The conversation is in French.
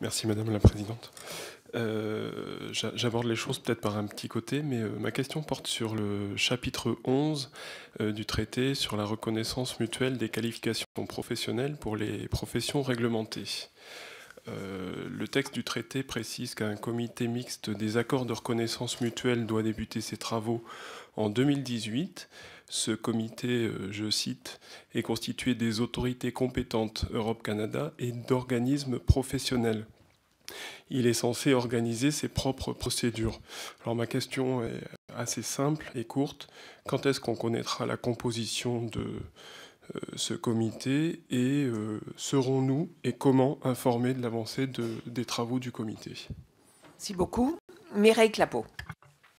Merci Madame la Présidente. Euh, j'aborde les choses peut-être par un petit côté, mais euh, ma question porte sur le chapitre 11 euh, du traité sur la reconnaissance mutuelle des qualifications professionnelles pour les professions réglementées. Le texte du traité précise qu'un comité mixte des accords de reconnaissance mutuelle doit débuter ses travaux en 2018. Ce comité, je cite, est constitué des autorités compétentes Europe-Canada et d'organismes professionnels il est censé organiser ses propres procédures. Alors ma question est assez simple et courte. Quand est-ce qu'on connaîtra la composition de euh, ce comité et euh, serons-nous et comment informés de l'avancée des travaux du comité? Merci beaucoup. Mireille Clapeau.